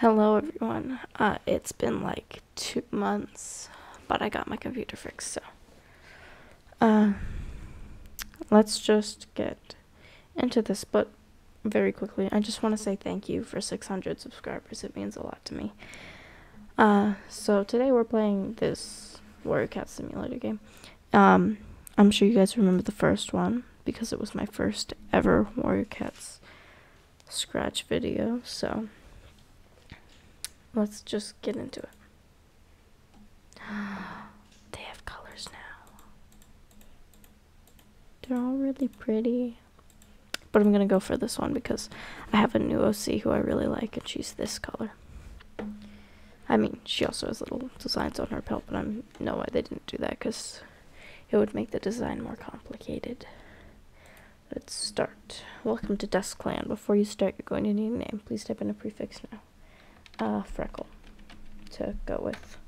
Hello, everyone. Uh, it's been like two months, but I got my computer fixed, so. Uh, let's just get into this, but very quickly, I just want to say thank you for 600 subscribers. It means a lot to me. Uh, so today we're playing this Warrior Cat Simulator game. Um, I'm sure you guys remember the first one because it was my first ever Warrior Cats scratch video, so let's just get into it. they have colors now. They're all really pretty. But I'm gonna go for this one because I have a new OC who I really like and she's this color. I mean, she also has little designs on her pelt, but I know why they didn't do that because it would make the design more complicated. Let's start. Welcome to Dusk Clan. Before you start, you're going to need a name. Please type in a prefix now. Uh, Freckle. To go with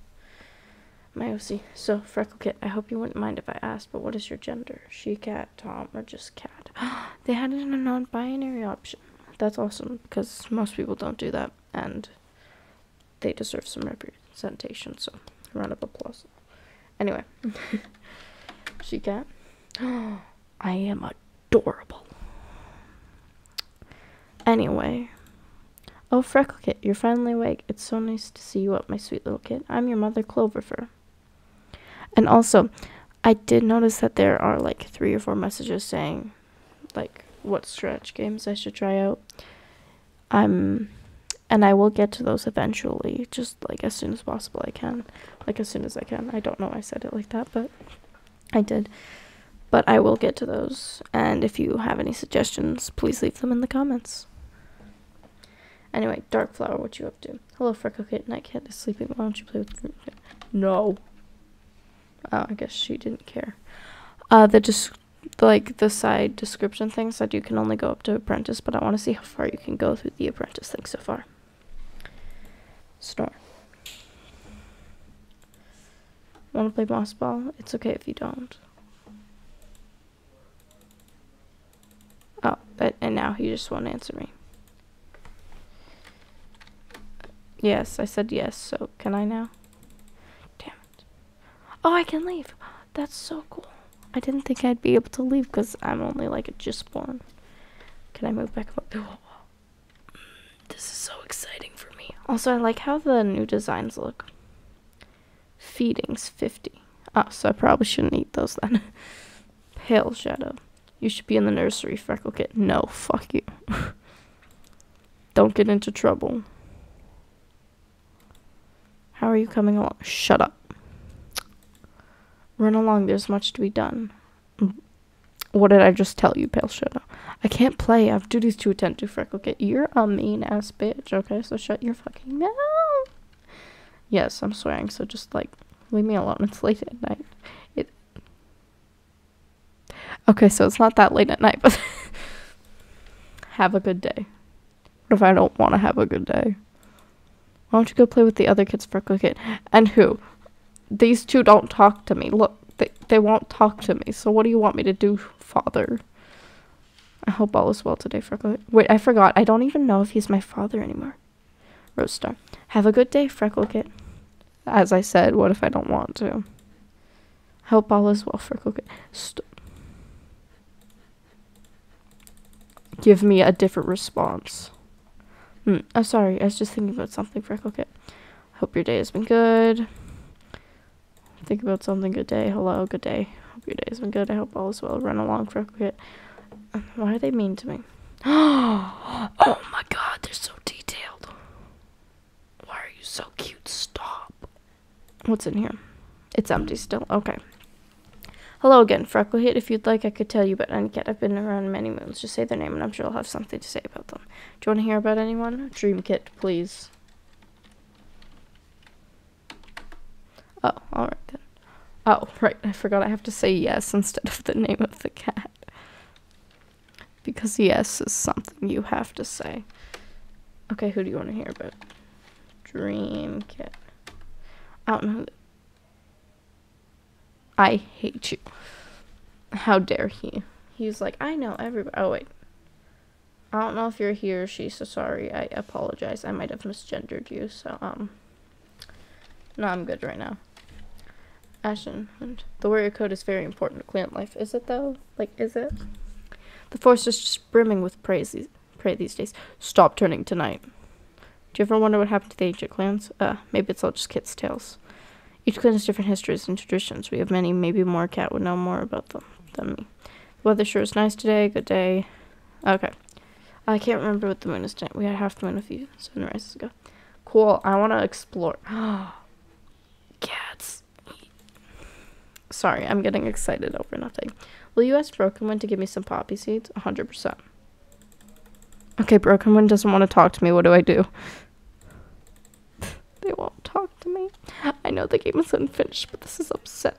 my OC. So, Freckle Kit, I hope you wouldn't mind if I asked, but what is your gender? She, cat, Tom, or just cat? they had it in a non binary option. That's awesome because most people don't do that and they deserve some representation. So, round of applause. Anyway, she, cat. I am adorable. Anyway. Oh, Freckle Kit, you're finally awake. It's so nice to see you up, my sweet little kid. I'm your mother, Cloverfur. And also, I did notice that there are like three or four messages saying, like, what scratch games I should try out. I'm, and I will get to those eventually, just like as soon as possible I can. Like, as soon as I can. I don't know why I said it like that, but I did. But I will get to those. And if you have any suggestions, please leave them in the comments. Anyway, Dark Flower, what you up to? Hello, Freckle Kit. Night Kit is sleeping. Why don't you play with me? No. Oh, I guess she didn't care. Uh, the just like the side description thing said you can only go up to apprentice, but I want to see how far you can go through the apprentice thing so far. Snore. Want to play Moss Ball? It's okay if you don't. Oh, and now he just won't answer me. Yes, I said yes, so can I now? Damn it. Oh, I can leave. That's so cool. I didn't think I'd be able to leave because I'm only like just born. Can I move back up? This is so exciting for me. Also, I like how the new designs look. Feedings 50. Oh, so I probably shouldn't eat those then. Pale Shadow. You should be in the nursery, Freckle Kit. No, fuck you. Don't get into trouble. Are you coming along? Shut up. Run along, there's much to be done. Mm. What did I just tell you, Pale Shadow? I can't play. I have duties to attend to, Freckle Kit. You're a mean ass bitch, okay? So shut your fucking mouth. Yes, I'm swearing, so just like leave me alone. It's late at night. It Okay, so it's not that late at night, but have a good day. What if I don't want to have a good day? Why don't you go play with the other kids for a Kit? And who? These two don't talk to me. Look, they, they won't talk to me. So what do you want me to do, father? I hope all is well today, Freckle. Wait, I forgot. I don't even know if he's my father anymore. Rosestar. Have a good day, Freckle Kit. As I said, what if I don't want to? I hope all is well, Freckle Kit. St Give me a different response. Hmm. Oh, sorry. I was just thinking about something, Freckle Kit. Hope your day has been good. Think about something. Good day. Hello. Good day. Hope your day has been good. I hope all is well. Run along, Freckle Kit. Why are they mean to me? oh my god, they're so detailed. Why are you so cute? Stop. What's in here? It's empty still. Okay. Hello again, Frecklehead. If you'd like, I could tell you about any cat. I've been around many moons. Just say their name, and I'm sure I'll have something to say about them. Do you want to hear about anyone? Dreamkit, please. Oh, alright then. Oh, right. I forgot I have to say yes instead of the name of the cat. Because yes is something you have to say. Okay, who do you want to hear about? Dreamkit. I don't know I hate you. How dare he? He's like, I know everybody. Oh, wait. I don't know if you're he or she, so sorry. I apologize. I might have misgendered you, so, um, no, I'm good right now. Ashton, the warrior code is very important to clan life. Is it though? Like, is it? The forest is just brimming with praise these, prey these days. Stop turning tonight. Do you ever wonder what happened to the ancient clans? Uh, maybe it's all just kids' tales. Each clan has different histories and traditions. We have many, maybe more cat would know more about them than me. The weather sure is nice today. Good day. Okay. I can't remember what the moon is tonight. We had half the moon a few sunrises ago. Cool. I want to explore. Cats. Sorry, I'm getting excited over nothing. Will you ask Broken Wind to give me some poppy seeds? 100%. Okay, Broken Wind doesn't want to talk to me. What do I do? they won't talk to me. I know the game is unfinished, but this is upset.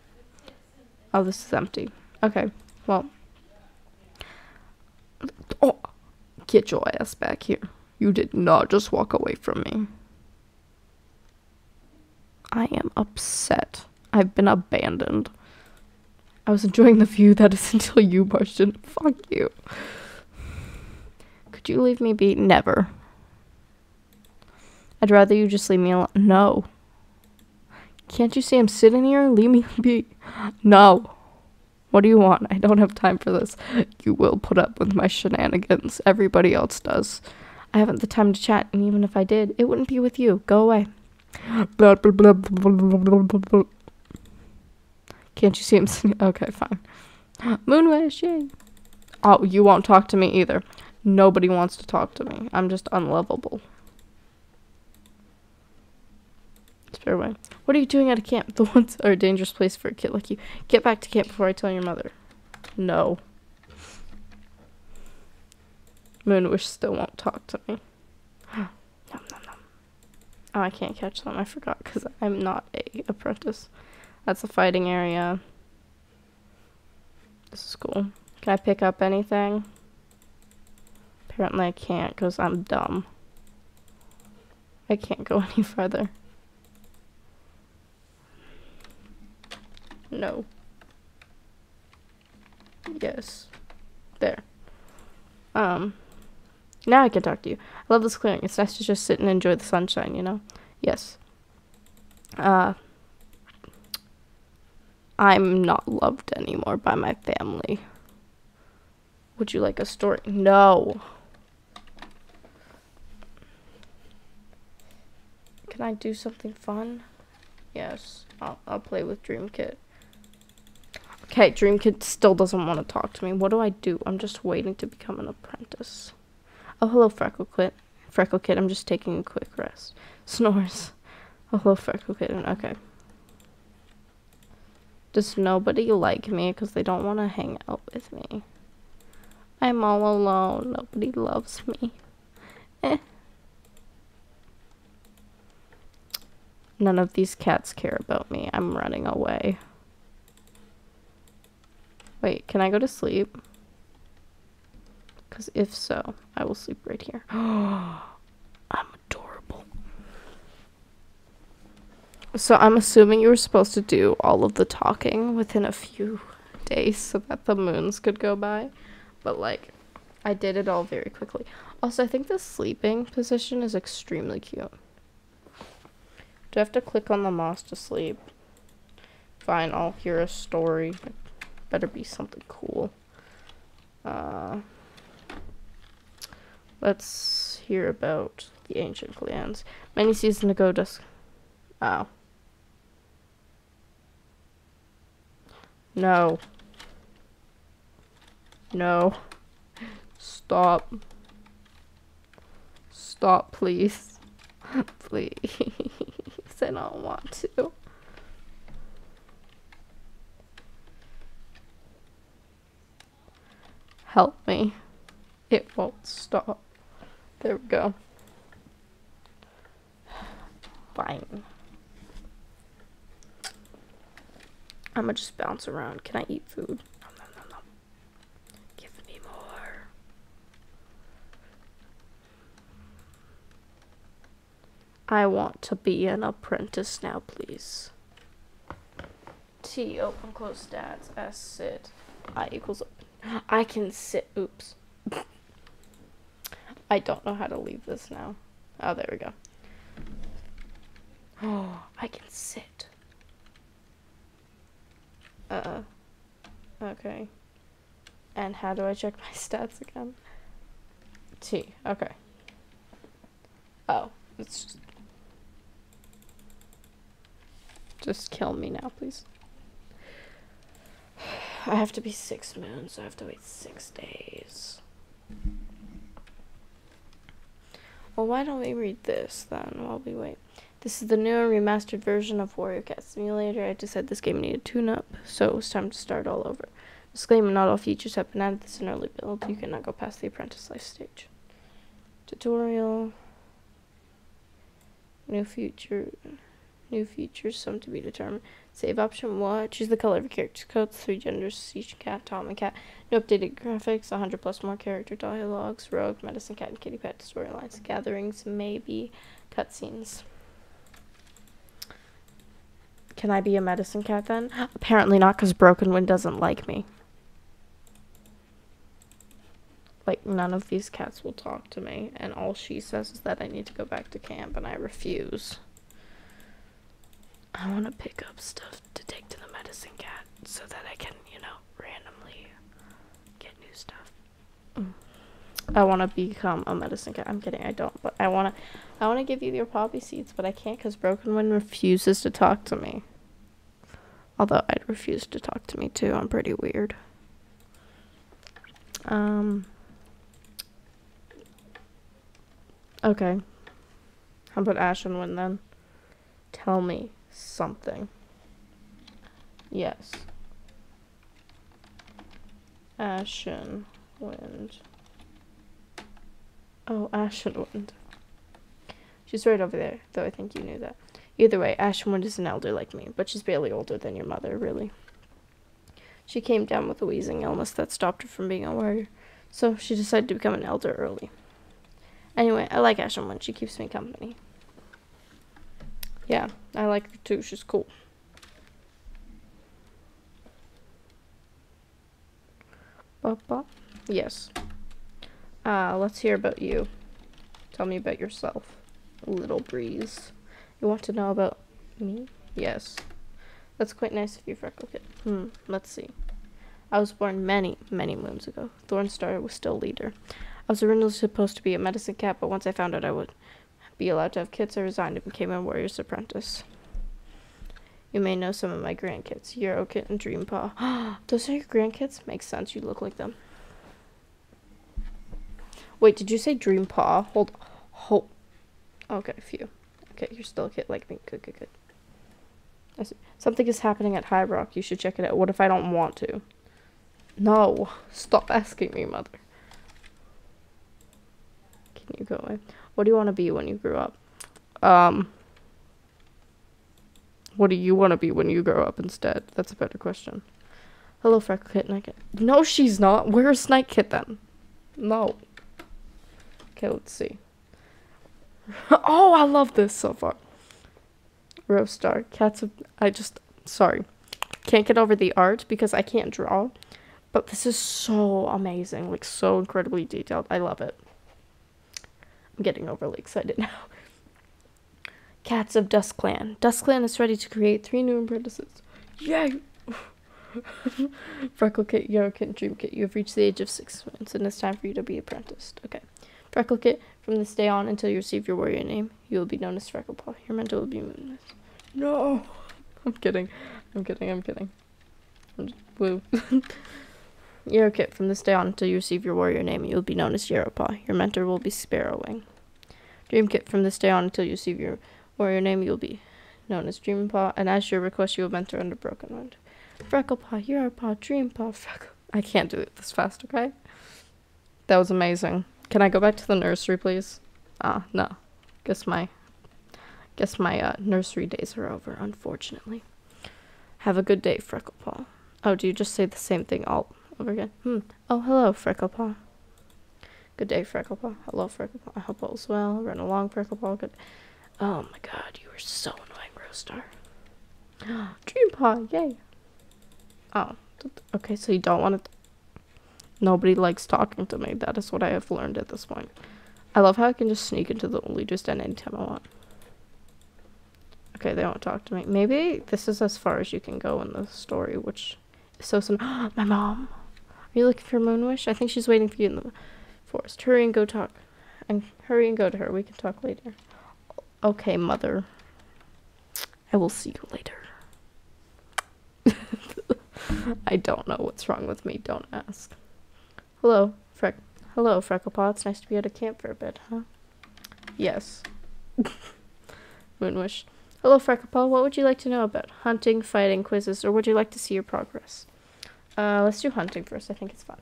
Oh, this is empty. Okay, well. Oh, get your ass back here. You did not just walk away from me. I am upset. I've been abandoned. I was enjoying the view that is until you barged in. Fuck you. Could you leave me be? Never. I'd rather you just leave me alone. No. Can't you see I'm sitting here? Leave me be. No. What do you want? I don't have time for this. You will put up with my shenanigans. Everybody else does. I haven't the time to chat, and even if I did, it wouldn't be with you. Go away. Can't you see him? Okay, fine. Moonwish, yay. Oh, you won't talk to me either. Nobody wants to talk to me. I'm just unlovable. Spare away. What are you doing at a camp? The woods are a dangerous place for a kid like you. Get back to camp before I tell your mother. No. Moonwish still won't talk to me. nom, nom, nom. Oh, I can't catch them. I forgot because I'm not a apprentice. That's a fighting area. This is cool. Can I pick up anything? Apparently I can't because I'm dumb. I can't go any further. No. Yes. There. Um. Now I can talk to you. I love this clearing. It's nice to just sit and enjoy the sunshine, you know? Yes. Uh. I'm not loved anymore by my family. Would you like a story? No. Can I do something fun? Yes. I'll, I'll play with Dream Kit. Okay, Dream Kit still doesn't want to talk to me. What do I do? I'm just waiting to become an apprentice. Oh, hello, Freckle Kit. Freckle Kit, I'm just taking a quick rest. Snores. Oh, hello, Freckle Kit. Okay. Does nobody like me because they don't want to hang out with me? I'm all alone. Nobody loves me. Eh. None of these cats care about me. I'm running away. Wait, can I go to sleep? Because if so, I will sleep right here. I'm adorable. So I'm assuming you were supposed to do all of the talking within a few days so that the moons could go by. But like, I did it all very quickly. Also, I think the sleeping position is extremely cute. Do I have to click on the moss to sleep? Fine, I'll hear a story better be something cool. Uh, let's hear about the ancient clans. Many seasons ago, dusk. Oh. No. No. Stop. Stop, please. please. I don't want to. Help me. It won't stop. There we go. Fine. I'm gonna just bounce around. Can I eat food? Nom, nom, nom. Give me more. I want to be an apprentice now, please. T, open, close stats, S, sit, I equals. I can sit. Oops. I don't know how to leave this now. Oh, there we go. Oh, I can sit. Uh, okay. And how do I check my stats again? T, okay. Oh, it's just... Just kill me now, please. I have to be six moons, so I have to wait six days. Well, why don't we read this then while we wait? This is the new and remastered version of Warrior Cat Simulator. I just said this game needed a tune-up, so it was time to start all over. Disclaimer, not all features have been added. This is an early build. You cannot go past the apprentice life stage. Tutorial. New feature. New features, some to be determined. Save option what? Choose the color of your character's coat. Three genders, she-cat, Tom and cat. New updated graphics, 100 plus more character dialogues, rogue, medicine cat, and kitty pet storylines, gatherings, maybe cutscenes. Can I be a medicine cat then? Apparently not, because Broken Wind doesn't like me. Like, none of these cats will talk to me, and all she says is that I need to go back to camp, and I refuse. I want to pick up stuff to take to the medicine cat so that I can, you know, randomly get new stuff. I want to become a medicine cat. I'm kidding, I don't. But I want to I want to give you your poppy seeds, but I can't cuz Broken Wind refuses to talk to me. Although I'd refuse to talk to me too. I'm pretty weird. Um Okay. How about Ashen Wind then? Tell me something. Yes. Ashen wind. Oh, ashen wind. She's right over there, though I think you knew that. Either way, Ashenwind is an elder like me, but she's barely older than your mother, really. She came down with a wheezing illness that stopped her from being a warrior, so she decided to become an elder early. Anyway, I like Ashenwind. She keeps me company. Yeah, I like her too. She's cool. Papa? Yes. Uh, let's hear about you. Tell me about yourself. Little breeze. You want to know about me? Yes. That's quite nice of you, Freckle Kit. Hmm, let's see. I was born many, many moons ago. Thornstar was still leader. I was originally supposed to be a medicine cat, but once I found out I would be allowed to have kids, I resigned and became a warrior's apprentice. You may know some of my grandkids, Yarrowkit and Dreampaw. Those are your grandkids? Makes sense, you look like them. Wait, did you say Dreampaw? Hold, hold. Okay, phew. Okay, you're still a kid like me. Good, good, good. Something is happening at High Rock. You should check it out. What if I don't want to? No. Stop asking me, mother. Can you go away? What do you want to be when you grow up? Um, what do you want to be when you grow up instead? That's a better question. Hello, Freckle Kit, No, she's not. Where's Night Kit then? No. Okay, let's see. oh, I love this so far. Rose Star. Cats. I just... Sorry. Can't get over the art because I can't draw. But this is so amazing. Like, so incredibly detailed. I love it. I'm getting overly excited now. Cats of Dusk Clan. Dusk Clan is ready to create three new apprentices. Yay! Freckle Kit, Yellow Kit, Dream Kit, you have reached the age of six months, and it's time for you to be apprenticed. Okay. Freckle Kit, from this day on until you receive your warrior name, you will be known as Frecklepaw. Your mentor will be Moonless. No! I'm kidding. I'm kidding. I'm kidding. I'm Woo. Yarrow Kit, from this day on until you receive your warrior name, you will be known as Yarrowpaw. Your mentor will be Sparrowwing. Dream Kit, from this day on until you receive your warrior name, you will be known as Dreampaw, and as your request, you will mentor under Broken Wind. Frecklepaw, Yarrowpaw, Dreampaw, Freckle. I can't do it this fast, okay? That was amazing. Can I go back to the nursery, please? Ah, no. Guess my, guess my uh, nursery days are over, unfortunately. Have a good day, Frecklepaw. Oh, do you just say the same thing all over again. Hmm. Oh, hello, Frecklepaw. Good day, Frecklepaw. Hello, Frecklepaw. I hope all's well. Run along, Frecklepaw. Good. Oh my god, you are so annoying, Rosestar. Dreampaw, yay. Oh, okay, so you don't want to. Nobody likes talking to me. That is what I have learned at this point. I love how I can just sneak into the leader's den anytime I want. Okay, they won't talk to me. Maybe this is as far as you can go in the story, which is so some my mom. Are you looking for Moonwish? I think she's waiting for you in the forest. Hurry and go talk. And hurry and go to her. We can talk later. Okay, mother. I will see you later. I don't know what's wrong with me. Don't ask. Hello, Freck. Hello, Frecklepaw. It's nice to be at a camp for a bit, huh? Yes. Moonwish. Hello, Frecklepaw. What would you like to know about? Hunting, fighting, quizzes, or would you like to see your progress? Uh, let's do hunting first. I think it's fun.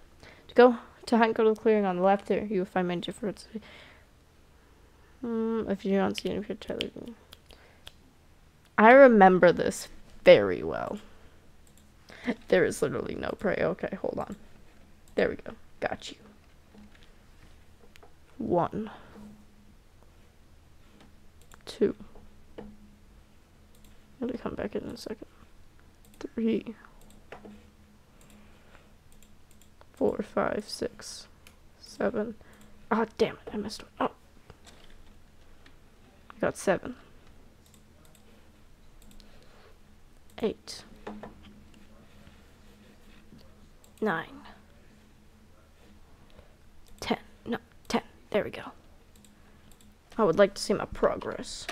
To go to hunt, go to the clearing on the left there. You will find many different. Hmm, if you don't see any, I remember this very well. There is literally no prey. Okay, hold on. There we go. Got you. One. Two. I'm gonna come back in a second. Three. Four, five, six, seven. Oh, damn it. I missed one. Oh. I got seven. Eight. Nine. Ten. No, ten. There we go. I would like to see my progress.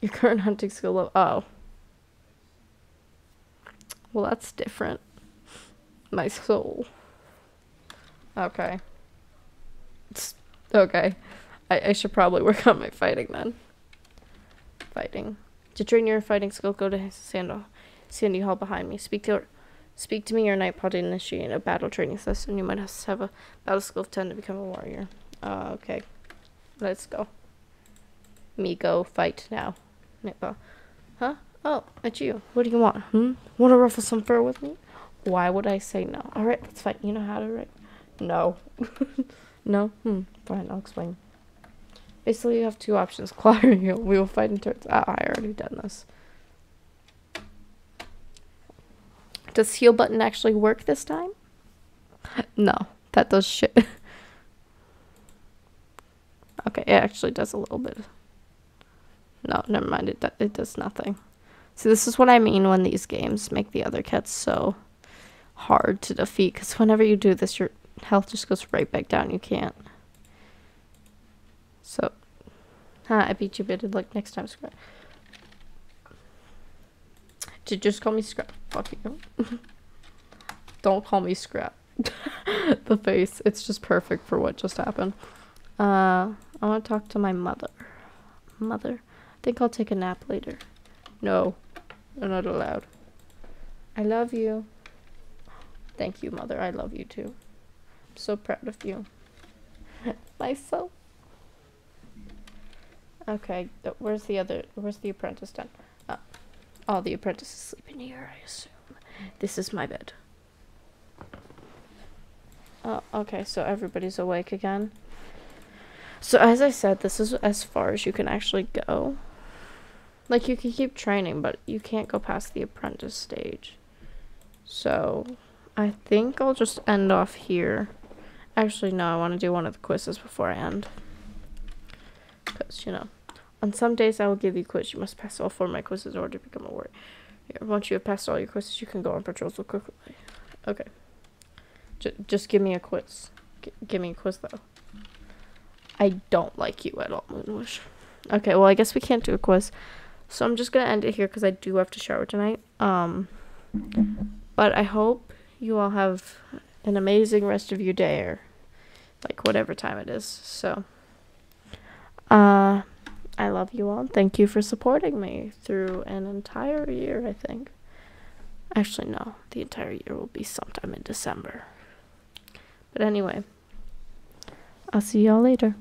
Your current hunting skill level. Oh. Well, that's different. My soul. Okay. It's, okay. I, I should probably work on my fighting then. Fighting. To train your fighting skill, go to Sandal, Sandy Hall behind me. Speak to her. Speak to me, your Nightpaw to initiate a battle training session. You might have to have a battle skill of 10 to become a warrior. Uh, okay. Let's go. Me go fight now. Nightpaw. Huh? Oh, it's you. What do you want? Hmm? Want to ruffle some fur with me? Why would I say no? Alright, that's fine. You know how to write. No. no? Hmm. Fine, I'll explain. Basically, you have two options. Claw or heal. We will fight in turns. Ah, I already done this. Does heal button actually work this time? No, that does shit. okay, it actually does a little bit. No, never mind. It, do it does nothing. See, this is what I mean when these games make the other cats so hard to defeat. Because whenever you do this, your health just goes right back down. You can't. So, huh, I beat you, but like next time, scrap. Did just call me scrap? Fuck you. Don't call me scrap. the face. It's just perfect for what just happened. Uh, I want to talk to my mother. Mother. I think I'll take a nap later. No, you're not allowed. I love you. Thank you, mother. I love you too. I'm so proud of you. Myself. Okay, where's the other? Where's the apprentice done? Uh, oh, the apprentice is sleeping here, I assume. This is my bed. Oh, okay, so everybody's awake again. So as I said, this is as far as you can actually go. Like, you can keep training, but you can't go past the apprentice stage. So, I think I'll just end off here. Actually, no, I want to do one of the quizzes before I end. Because, you know, on some days I will give you a quiz. You must pass all four of my quizzes in order to become a warrior. Once you have passed all your quizzes, you can go on patrols so quickly. Okay. J just give me a quiz. G give me a quiz, though. I don't like you at all, Moonwish. Okay, well, I guess we can't do a quiz. So I'm just going to end it here because I do have to shower tonight. Um, But I hope you all have an amazing rest of your day or like whatever time it is. So, uh, I love you all. Thank you for supporting me through an entire year, I think. Actually, no, the entire year will be sometime in December. But anyway, I'll see y'all later.